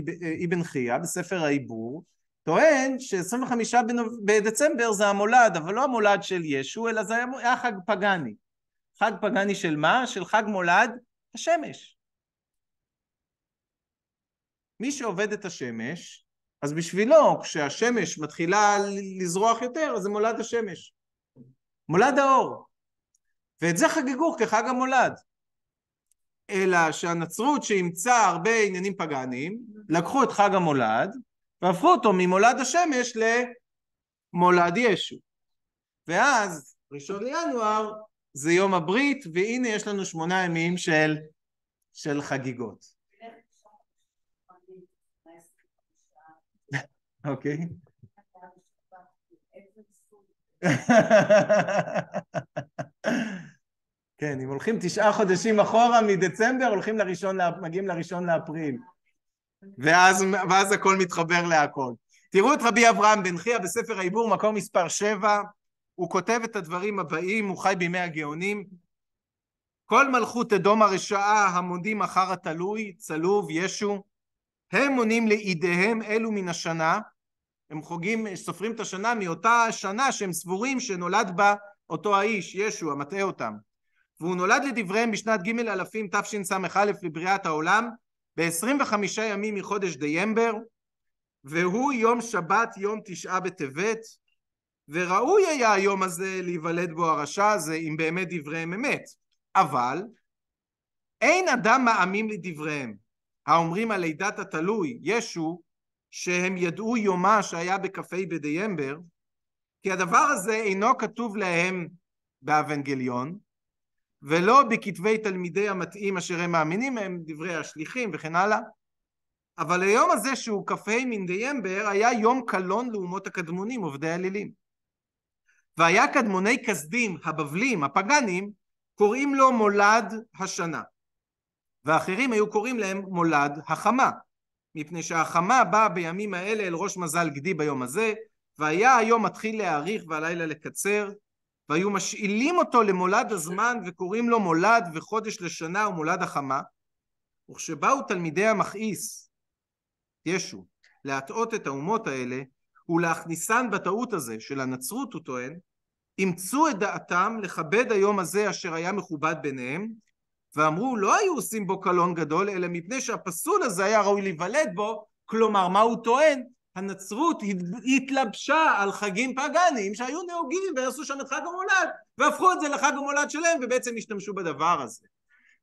Speaker 1: אבן חייא בספר העיבור, טוען ש-25 בדצמבר זה המולד, אבל לא המולד של ישו, אלא זה היה חג פגאני. חג פגאני של מה? של חג מולד השמש. מי שעובד את השמש, אז בשבילו, כשהשמש מתחילה לזרוח יותר, אז זה מולד השמש. מולד האור. ואת זה חגגו כחג המולד. אלא שהנצרות שאימצה הרבה עניינים פגאניים, לקחו את חג המולד, והפכו אותו ממולד השמש למולד ישו. ואז ראשון לינואר זה יום הברית, והנה יש לנו שמונה ימים של, של חגיגות. אוקיי. כן, אם הולכים תשעה חודשים אחורה מדצמבר, הולכים לראשון, מגיעים לראשון לאפריל. ואז, ואז הכל מתחבר להכל. תראו את רבי אברהם בן חייא בספר העיבור, מקום מספר 7, הוא כותב את הדברים הבאים, הוא חי בימי הגאונים. כל מלכות אדום הרשעה המונים אחר התלוי, צלוב, ישו, הם מונים לידיהם אלו מן השנה, הם חוגים, סופרים את השנה מאותה שנה שהם סבורים שנולד בה אותו האיש, ישו, המטעה אותם. והוא נולד לדבריהם בשנת ג' אלפים תשס"א לבריאת העולם, ב-25 ימים מחודש דיימבר, והוא יום שבת יום תשעה בטבת, וראוי היה היום הזה להיוולד בו הרשע הזה אם באמת דבריהם אמת. אבל אין אדם מאמין לדבריהם, האומרים על לידת התלוי, ישו, שהם ידעו יומה שהיה בכ"ה בדיימבר, כי הדבר הזה אינו כתוב להם באבנגליון, ולא בכתבי תלמידי המתאים אשר הם מאמינים הם דברי השליחים וכן הלאה. אבל היום הזה שהוא כ"ה מן דיימבר היה יום קלון לאומות הקדמונים עובדי אלילים. והיה קדמוני כסדים, הבבלים, הפגאנים, קוראים לו מולד השנה. ואחרים היו קוראים להם מולד החמה, מפני שהחמה באה בימים האלה אל ראש מזל גדי ביום הזה, והיה היום מתחיל להאריך והלילה לקצר, והיו משאילים אותו למולד הזמן וקוראים לו מולד וחודש לשנה ומולד החמה, וכשבאו תלמידי המכעיס, ישו, להטעות את האומות האלה ולהכניסן בטעות הזה של הנצרות, הוא טוען, אימצו את דעתם לכבד היום הזה אשר היה מכובד ביניהם, ואמרו לא היו עושים בו קלון גדול, אלא מפני שהפסול הזה היה ראוי להיוולד בו, כלומר מה הוא טוען? הנצרות התלבשה על חגים פגאניים שהיו נהוגים ועשו שם את חג המולד והפכו את זה לחג המולד שלהם ובעצם השתמשו בדבר הזה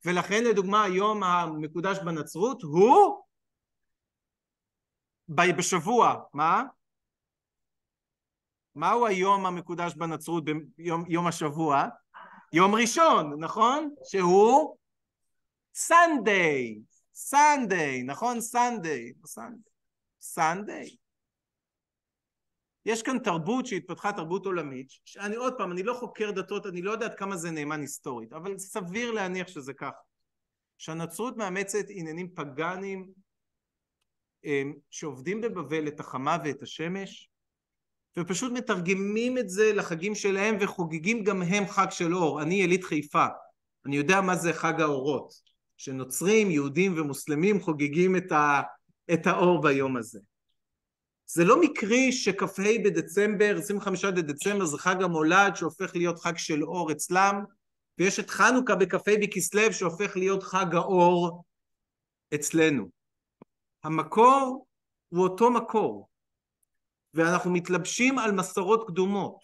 Speaker 1: ולכן לדוגמה היום המקודש בנצרות הוא בשבוע, מה? מהו היום המקודש בנצרות ביום יום השבוע? יום ראשון, נכון? שהוא סנדיי, סנדיי, נכון? סנדיי, סנדיי. יש כאן תרבות שהתפתחה תרבות עולמית, שאני עוד פעם, אני לא חוקר דתות, אני לא יודע עד כמה זה נאמן היסטורית, אבל סביר להניח שזה ככה. שהנצרות מאמצת עניינים פגאניים שעובדים בבבל את החמה ואת השמש, ופשוט מתרגמים את זה לחגים שלהם וחוגגים גם הם חג של אור. אני יליד חיפה, אני יודע מה זה חג האורות, שנוצרים, יהודים ומוסלמים חוגגים את, ה, את האור ביום הזה. זה לא מקרי שכ"ה בדצמבר, 25 בדצמבר זה חג המולד שהופך להיות חג של אור אצלם, ויש את חנוכה בכ"ה בכסלו שהופך להיות חג האור אצלנו. המקור הוא אותו מקור, ואנחנו מתלבשים על מסורות קדומות,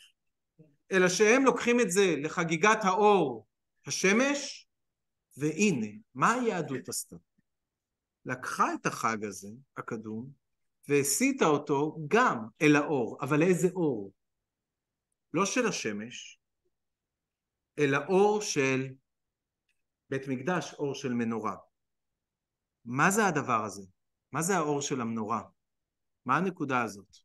Speaker 1: אלא שהם לוקחים את זה לחגיגת האור, השמש, והנה, מה היהדות עשתה? לקחה את החג הזה, הקדום, והסיטה אותו גם אל האור, אבל איזה אור? לא של השמש, אלא אור של בית מקדש, אור של מנורה. מה זה הדבר הזה? מה זה האור של המנורה? מה הנקודה הזאת?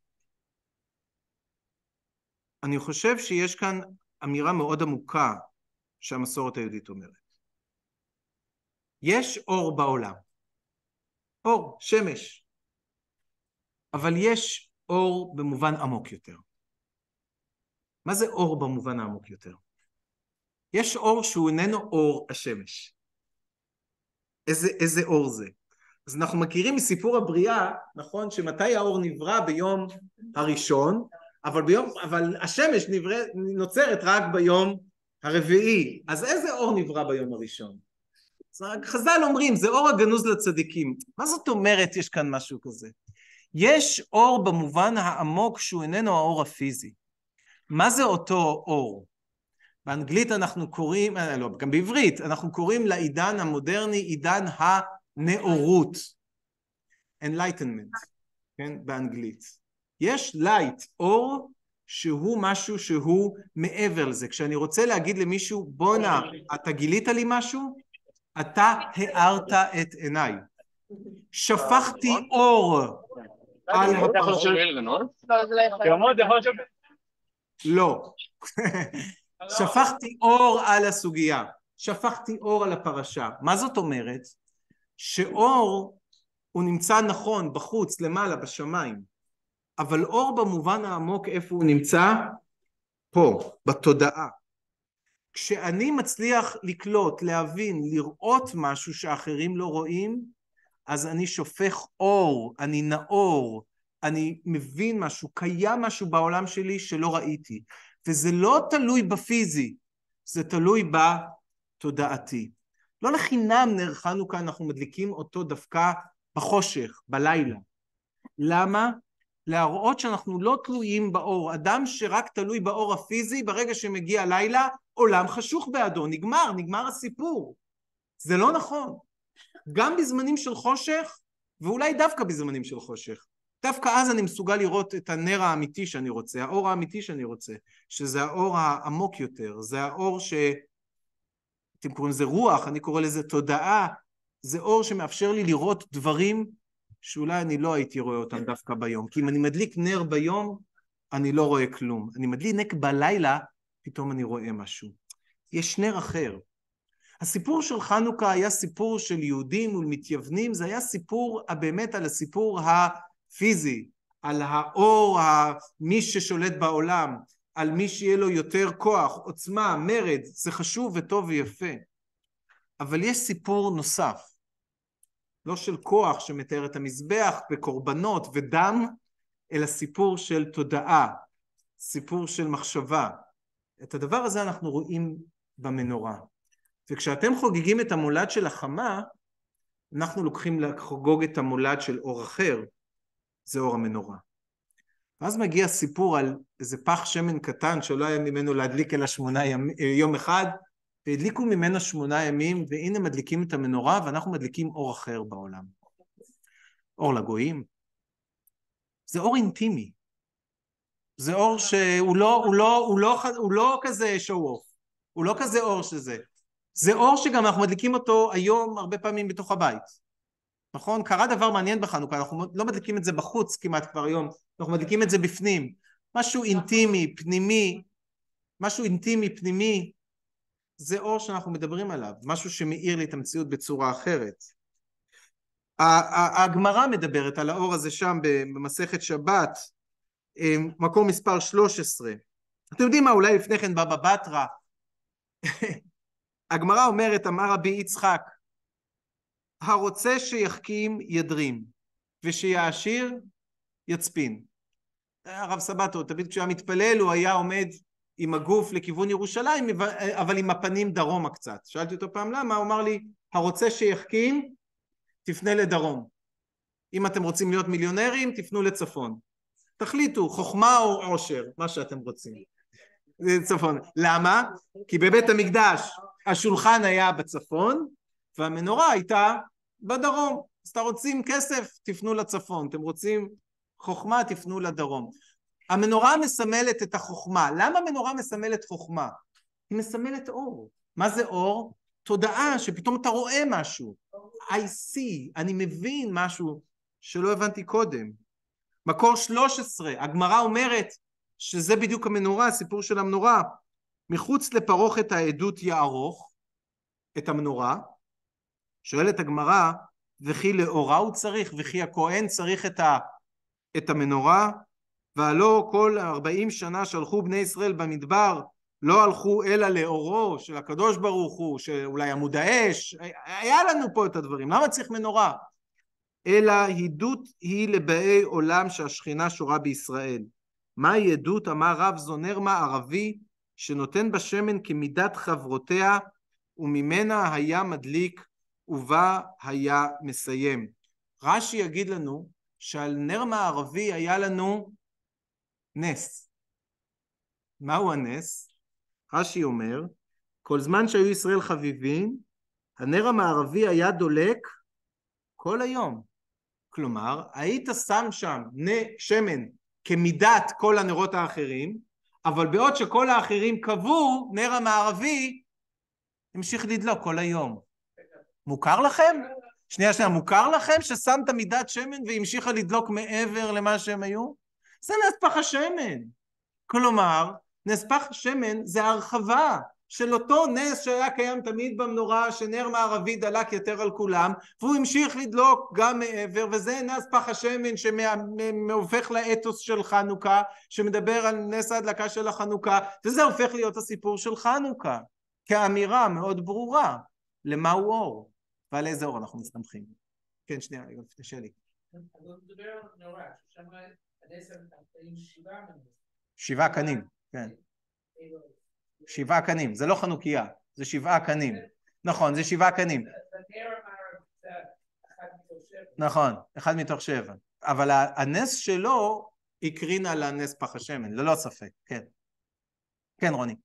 Speaker 1: אני חושב שיש כאן אמירה מאוד עמוקה שהמסורת היהודית אומרת. יש אור בעולם. אור, שמש. אבל יש אור במובן עמוק יותר. מה זה אור במובן העמוק יותר? יש אור שהוא איננו אור השמש. איזה, איזה אור זה? אז אנחנו מכירים מסיפור הבריאה, נכון, שמתי האור נברא ביום הראשון, אבל, ביום, אבל השמש נברא, נוצרת רק ביום הרביעי. אז איזה אור נברא ביום הראשון? חז"ל אומרים, זה אור הגנוז לצדיקים. מה זאת אומרת יש כאן משהו כזה? יש אור במובן העמוק שהוא איננו האור הפיזי. מה זה אותו אור? באנגלית אנחנו קוראים, אה, לא, גם בעברית, אנחנו קוראים לעידן המודרני עידן הנאורות. Enlightenment, כן, באנגלית. יש light, אור, שהוא משהו שהוא מעבר לזה. כשאני רוצה להגיד למישהו, בואנה, אתה גילית לי משהו? אתה הארת את עיניי. שפכתי אור. לא. שפכתי אור על הסוגיה. שפכתי אור על הפרשה. מה זאת אומרת? שאור הוא נמצא נכון בחוץ, למעלה, בשמיים. אבל אור במובן העמוק איפה הוא נמצא? פה, בתודעה. כשאני מצליח לקלוט, להבין, לראות משהו שאחרים לא רואים, אז אני שופך אור, אני נאור, אני מבין משהו, קיים משהו בעולם שלי שלא ראיתי. וזה לא תלוי בפיזי, זה תלוי בתודעתי. לא לחינם נר חנוכה אנחנו מדליקים אותו דווקא בחושך, בלילה. למה? להראות שאנחנו לא תלויים באור. אדם שרק תלוי באור הפיזי, ברגע שמגיע לילה, עולם חשוך בעדו, נגמר, נגמר הסיפור. זה לא נכון. גם בזמנים של חושך, ואולי דווקא בזמנים של חושך. דווקא אז אני מסוגל לראות את הנר האמיתי שאני רוצה, האור האמיתי שאני רוצה, שזה האור העמוק יותר, זה האור ש... אתם קוראים לזה רוח, אני קורא לזה תודעה, זה אור שמאפשר לי לראות דברים שאולי אני לא הייתי רואה אותם דווקא ביום. כי אם אני מדליק נר ביום, אני לא רואה כלום. אני מדליק בלילה, פתאום אני רואה משהו. יש נר אחר. הסיפור של חנוכה היה סיפור של יהודים מול מתייוונים, זה היה סיפור באמת על הסיפור הפיזי, על האור, מי ששולט בעולם, על מי שיהיה לו יותר כוח, עוצמה, מרד, זה חשוב וטוב ויפה. אבל יש סיפור נוסף, לא של כוח שמתאר את המזבח וקורבנות ודם, אלא סיפור של תודעה, סיפור של מחשבה. את הדבר הזה אנחנו רואים במנורה. וכשאתם חוגגים את המולד של החמה, אנחנו לוקחים לחגוג את המולד של אור אחר, זה אור המנורה. ואז מגיע סיפור על איזה פח שמן קטן שלא היה ממנו להדליק אלא שמונה ימ... יום אחד, והדליקו ממנו שמונה ימים, והנה מדליקים את המנורה ואנחנו מדליקים אור אחר בעולם. אור לגויים. זה אור אינטימי. זה אור שהוא לא, הוא לא, הוא לא, הוא לא כזה show off. הוא לא כזה אור שזה. זה אור שגם אנחנו מדליקים אותו היום הרבה פעמים בתוך הבית. נכון? קרה דבר מעניין בחנוכה, אנחנו לא מדליקים את זה בחוץ כמעט כבר היום, אנחנו מדליקים את זה בפנים. משהו אינטימי, פנימי, משהו אינטימי, פנימי, זה אור שאנחנו מדברים עליו, משהו שמאיר לי את המציאות בצורה אחרת. הגמרא מדברת על האור הזה שם במסכת שבת, אה, מקום מספר 13. אתם יודעים מה, אולי לפני כן בבא בתרא. הגמרא אומרת, אמר רבי יצחק, הרוצה שיחכים ידרים, ושיעשיר יצפין. הרב סבתו, תמיד כשהוא היה מתפלל הוא היה עומד עם הגוף לכיוון ירושלים, אבל עם הפנים דרומה קצת. שאלתי אותו פעם למה, הוא אמר לי, הרוצה שיחכים, תפנה לדרום. אם אתם רוצים להיות מיליונרים, תפנו לצפון. תחליטו, חוכמה או עושר, מה שאתם רוצים. צפון. למה? כי בבית המקדש השולחן היה בצפון, והמנורה הייתה בדרום. אז אתם רוצים כסף, תפנו לצפון. אתם רוצים חוכמה, תפנו לדרום. המנורה מסמלת את החוכמה. למה מנורה מסמלת חוכמה? היא מסמלת אור. מה זה אור? תודעה שפתאום אתה רואה משהו. I see, אני מבין משהו שלא הבנתי קודם. מקור 13, הגמרא אומרת שזה בדיוק המנורה, הסיפור של המנורה. מחוץ לפרוכת העדות יערוך את המנורה, שואלת הגמרא, וכי לאורה הוא צריך, וכי הכהן צריך את, ה, את המנורה, והלא כל ארבעים שנה שהלכו בני ישראל במדבר, לא הלכו אלא לאורו של הקדוש ברוך הוא, שאולי עמוד האש, היה לנו פה את הדברים, למה צריך מנורה? אלא עדות היא לבאי עולם שהשכינה שורה בישראל. מהי עדות? אמר רב זונרמה ערבי שנותן בשמן כמידת חברותיה וממנה היה מדליק ובה היה מסיים. רש"י יגיד לנו שעל נר מערבי היה לנו נס. מהו הנס? רש"י אומר, כל זמן שהיו ישראל חביבים, הנר המערבי היה דולק כל היום. כלומר, היית שם שם שמן כמידת כל הנרות האחרים, אבל בעוד שכל האחרים קבעו, נר המערבי המשיך לדלוק כל היום. מוכר לכם? שנייה, שנייה, מוכר לכם ששמת מידת שמן והמשיכה לדלוק מעבר למה שהם היו? זה נס פח השמן. כלומר, נס פח השמן זה הרחבה, של אותו נס שהיה קיים תמיד במנורה, שנר מערבי דלק יותר על כולם, והוא המשיך לדלוק גם מעבר, וזה נס פח השמן שהופך לאתוס של חנוכה, שמדבר על נס ההדלקה של החנוכה, וזה הופך להיות הסיפור של חנוכה, כאמירה מאוד ברורה, למהו אור, ועל איזה אור אנחנו מסתמכים. כן, שנייה, שלי.
Speaker 4: הוא. שבעה
Speaker 1: קנים, כן. שבעה קנים, זה לא חנוכיה, זה שבעה קנים. נכון, זה שבעה קנים. נכון, אחד מתוך שבע. אבל הנס שלו הקרין על הנס פח השמן, ללא ספק, כן. כן, רוני.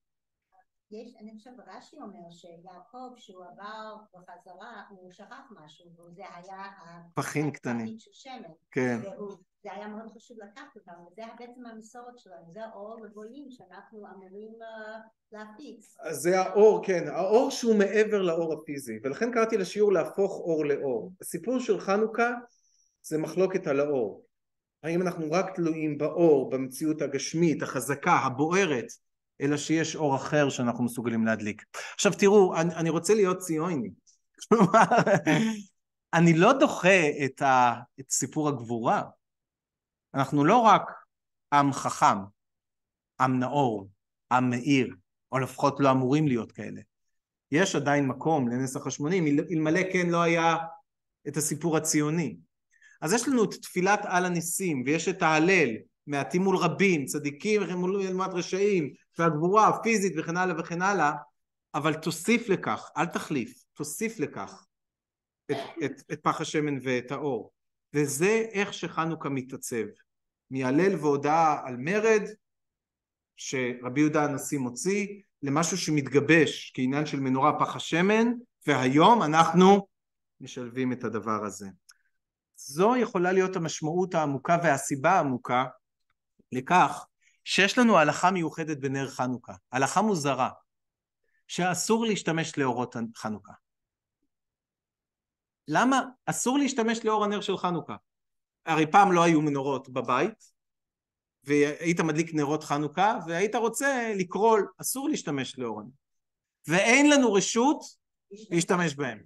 Speaker 3: יש, אני חושבת, רש"י אומר שיעקב, שהוא עבר בחזרה, הוא שכח משהו, וזה היה...
Speaker 1: פחים קטנים. כן.
Speaker 3: והוא- זה היה מאוד חשוב לקחת אותם, וזה בעצם המסורת שלנו, זה האור לגויים שאנחנו אמורים אה, להפיץ.
Speaker 1: אז זה האור, כן, האור שהוא מעבר לאור הפיזי, ולכן קראתי לשיעור להפוך אור לאור. הסיפור של חנוכה זה מחלוקת על האור. האם אנחנו רק תלויים באור, במציאות הגשמית, החזקה, הבוערת, אלא שיש אור אחר שאנחנו מסוגלים להדליק. עכשיו תראו, אני, אני רוצה להיות ציוני. כלומר, אני לא דוחה את, ה, את סיפור הגבורה. אנחנו לא רק עם חכם, עם נאור, עם מאיר, או לפחות לא אמורים להיות כאלה. יש עדיין מקום לנס החשמונים, אל- אלמלא כן לא היה את הסיפור הציוני. אז יש לנו את תפילת על הניסים, ויש את ההלל, מעטים מול רבים, צדיקים מול לעומת רשעים, והגבורה הפיזית וכן הלאה וכן הלאה, אבל תוסיף לכך, אל תחליף, תוסיף לכך את, את, את פח השמן ואת האור. וזה איך שחנוכה מתעצב. מהלל והודאה על מרד, שרבי יהודה הנשיא מוציא, למשהו שמתגבש כעניין של מנורה פח השמן, והיום אנחנו משלבים את הדבר הזה. זו יכולה להיות המשמעות העמוקה והסיבה העמוקה לכך שיש לנו הלכה מיוחדת בנר חנוכה, הלכה מוזרה, שאסור להשתמש לאורות חנוכה. למה אסור להשתמש לאור הנר של חנוכה? הרי פעם לא היו מנורות בבית, והיית מדליק נרות חנוכה, והיית רוצה לקרול, אסור להשתמש לאור הנר. ואין לנו רשות להשתמש בהם.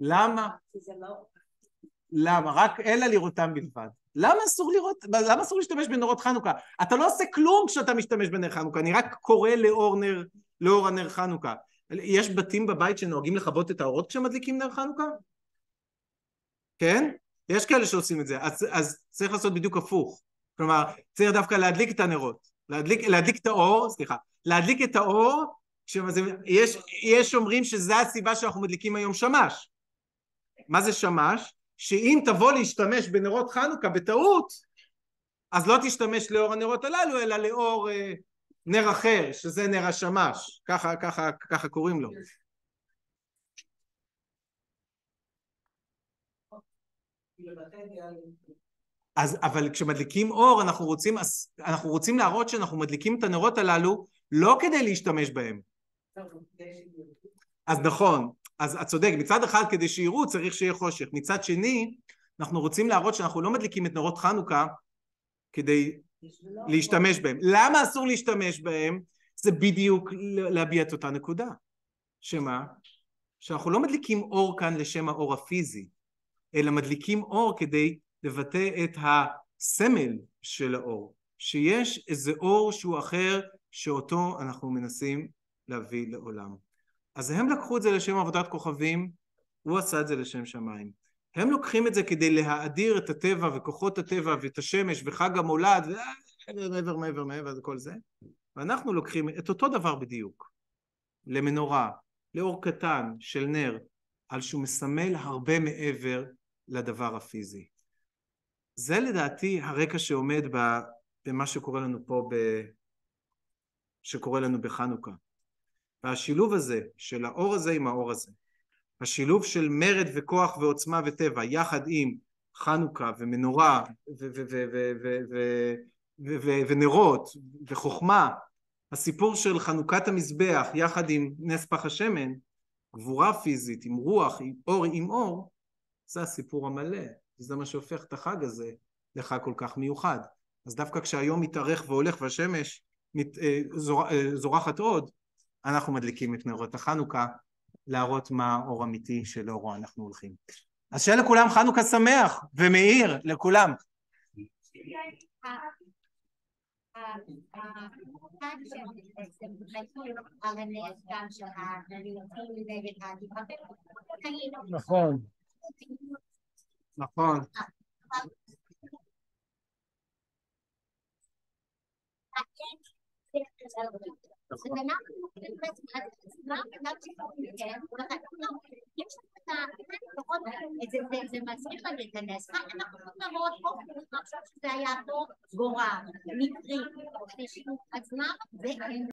Speaker 1: למה?
Speaker 3: כי זה לא...
Speaker 1: למה? רק אלא לראותם בלבד. למה אסור לראות, למה אסור להשתמש בנרות חנוכה? אתה לא עושה כלום כשאתה משתמש בנר חנוכה, אני רק קורא לאור נר, לאור הנר חנוכה. יש בתים בבית שנוהגים לכבות את האורות כשמדליקים נר חנוכה? כן? יש כאלה שעושים את זה, אז, אז צריך לעשות בדיוק הפוך. כלומר, צריך דווקא להדליק את הנרות, להדליק, להדליק את האור, סליחה, להדליק את האור, כשזה, יש, יש אומרים שזה הסיבה שאנחנו מדליקים היום שמש. מה זה שמש? שאם תבוא להשתמש בנרות חנוכה בטעות, אז לא תשתמש לאור הנרות הללו, אלא לאור אה, נר אחר, שזה נר השמש, ככה, ככה, ככה קוראים לו. אז אבל כשמדליקים אור אנחנו רוצים, אנחנו רוצים להראות שאנחנו מדליקים את הנרות הללו לא כדי להשתמש בהם. אז נכון, אז את צודק, מצד אחד כדי שיראו צריך שיהיה חושך, מצד שני אנחנו רוצים להראות שאנחנו לא מדליקים את נרות חנוכה כדי להשתמש בהם. למה אסור להשתמש בהם? זה בדיוק להביע את אותה נקודה. שמה? שאנחנו לא מדליקים אור כאן לשם האור הפיזי, אלא מדליקים אור כדי לבטא את הסמל של האור, שיש איזה אור שהוא אחר שאותו אנחנו מנסים להביא לעולם. אז הם לקחו את זה לשם עבודת כוכבים, הוא עשה את זה לשם שמיים. הם לוקחים את זה כדי להאדיר את הטבע וכוחות הטבע ואת השמש וחג המולד ומעבר מעבר מעבר וכל זה, ואנחנו לוקחים את אותו דבר בדיוק, למנורה, לאור קטן של נר, על שהוא מסמל הרבה מעבר לדבר הפיזי. זה לדעתי הרקע שעומד במה שקורה לנו פה, ב... שקורה לנו בחנוכה. והשילוב הזה של האור הזה עם האור הזה, השילוב של מרד וכוח ועוצמה וטבע יחד עם חנוכה ומנורה ונרות וחוכמה, הסיפור של חנוכת המזבח יחד עם נס פח השמן, גבורה פיזית עם רוח, עם אור עם אור, זה הסיפור המלא, זה מה שהופך את החג הזה לחג כל כך מיוחד. אז דווקא כשהיום מתארך והולך והשמש מת, זור, זורחת עוד, אנחנו מדליקים את נרות החנוכה, להראות מה האור אמיתי שלאורו אנחנו הולכים. אז שיהיה לכולם חנוכה שמח ומאיר לכולם.
Speaker 3: החג שבעצם חייבו על הנס גם של היהודים נגד הדיבורים, היינו
Speaker 1: נכון. נכון.
Speaker 3: אז אנחנו בעצם עצמם וגם ציבורים, יש את ה... זה- זה- זה מזכיר לנו את רק אנחנו נראות פה, אנחנו חושבים שזה היה פה גורל, מקרי, אנשים עצמם, והם